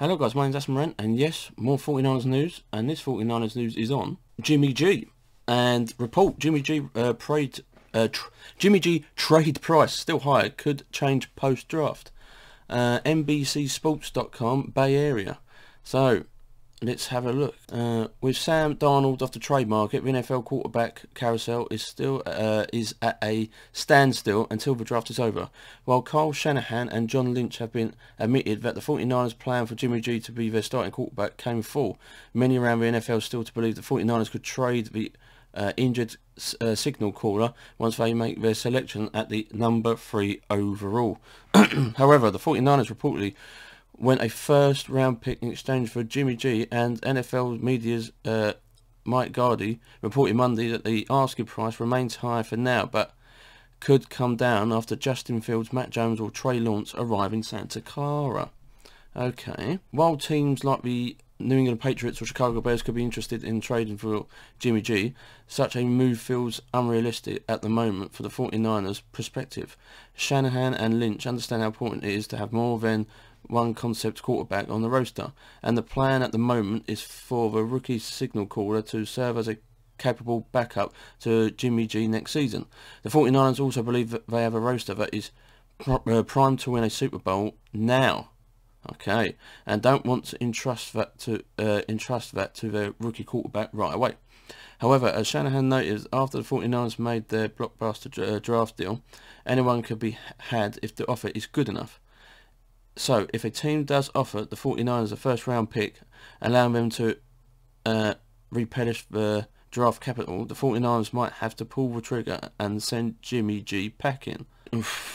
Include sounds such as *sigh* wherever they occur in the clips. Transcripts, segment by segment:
Hello guys, my name's Asthma Ant, and yes, more 49ers news, and this 49ers news is on Jimmy G. And report, Jimmy G uh, trade, uh, Jimmy G trade price still high, could change post-draft. Uh, NBCSports.com, Bay Area. So, let's have a look. Uh, with Sam Darnold off the trade market, the NFL quarterback carousel is still uh, is at a standstill until the draft is over. While Kyle Shanahan and John Lynch have been admitted that the 49ers plan for Jimmy G to be their starting quarterback came full, many around the NFL still to believe the 49ers could trade the uh, injured uh, signal caller once they make their selection at the number three overall. *clears throat* However, the 49ers reportedly went a first round pick in exchange for Jimmy G and NFL media's uh, Mike Gardy reported Monday that the asking price remains high for now but could come down after Justin Fields, Mac Jones or Trey Lance arrive in Santa Clara. Okay. While teams like the New England Patriots or Chicago Bears could be interested in trading for Jimmy G, such a move feels unrealistic at the moment for the 49ers perspective. Shanahan and Lynch understand how important it is to have more than one concept quarterback on the roster, and the plan at the moment is for the rookie signal caller to serve as a capable backup to Jimmy G next season. The 49ers also believe that they have a roster that is uh, primed to win a Super Bowl now. Okay, and don't want to entrust that to uh, entrust that to their rookie quarterback right away. However, as Shanahan noted, after the 49ers made their blockbuster uh, draft deal, anyone could be had if the offer is good enough. So, if a team does offer the 49ers a first round pick, allowing them to uh, replenish the draft capital, the 49ers might have to pull the trigger and send Jimmy G packing.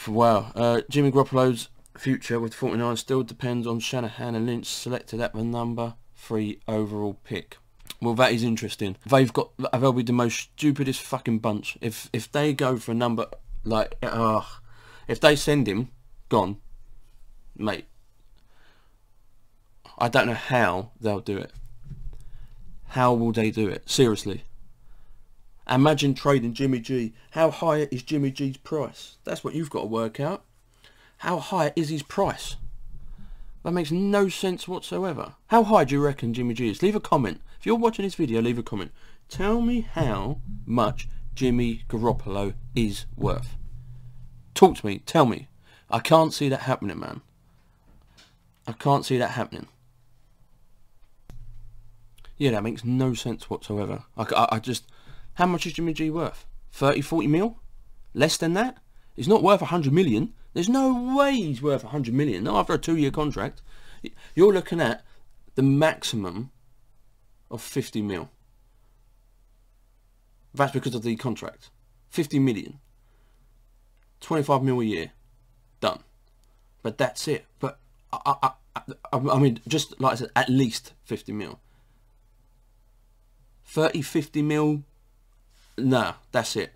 Wow. Uh, Jimmy Garoppolo's future with 49 still depends on Shanahan and Lynch selected at the number 3 overall pick. Well, that is interesting. They've got they'll be the most stupidest fucking bunch. If if they go for a number like uh, if they send him gone mate, I don't know how they'll do it. How will they do it? Seriously. Imagine trading Jimmy G. How high is Jimmy G's price? That's what you've got to work out. How high is his price? That makes no sense whatsoever. How high do you reckon Jimmy G is? Leave a comment. If you're watching this video, leave a comment. Tell me how much Jimmy Garoppolo is worth. Talk to me. Tell me. I can't see that happening, man. I can't see that happening. Yeah, that makes no sense whatsoever. I, I, I, just... How much is Jimmy G worth? 30, 40 mil? Less than that? He's not worth 100 million. There's no way he's worth 100 million. Not after a two-year contract. You're looking at the maximum of 50 mil. That's because of the contract. 50 million. 25 mil a year. Done. But that's it. I, I, I, I mean, just like I said, at least 50 mil. 30, 50 mil, nah, that's it.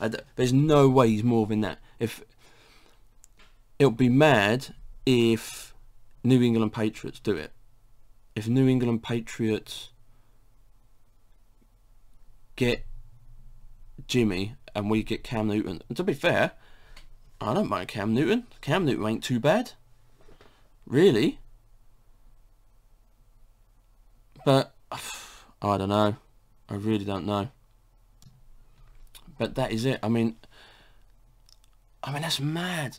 I, there's no way he's more than that. If It'll be mad if New England Patriots do it. If New England Patriots get Jimmy and we get Cam Newton. And to be fair, I don't mind Cam Newton. Cam Newton ain't too bad. Really? But, *sighs* I don't know. I really don't know. But that is it. I mean, I mean, that's mad.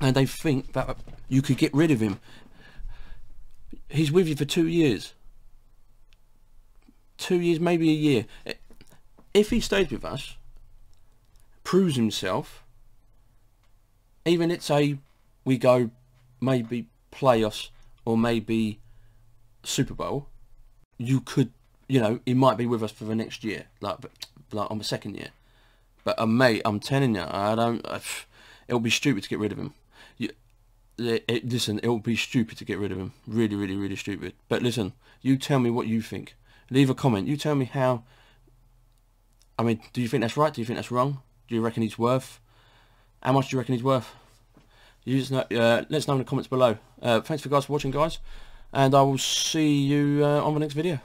And they think that you could get rid of him. He's with you for two years. Two years, maybe a year. If he stays with us, proves himself, even let's say we go maybe playoffs or maybe Super Bowl, you could, you know, he might be with us for the next year, like, like on the second year. But uh, mate, I'm telling you, I don't. Uh, *sighs* it'll be stupid to get rid of him. You, it, it, listen, it will be stupid to get rid of him. Really, really, really stupid. But listen, you tell me what you think. Leave a comment. You tell me how. I mean, do you think that's right? Do you think that's wrong? Do you reckon he's worth? How much do you reckon he's worth? You just know, uh, let us know in the comments below. Uh, thanks for guys for watching, guys, and I will see you uh, on the next video.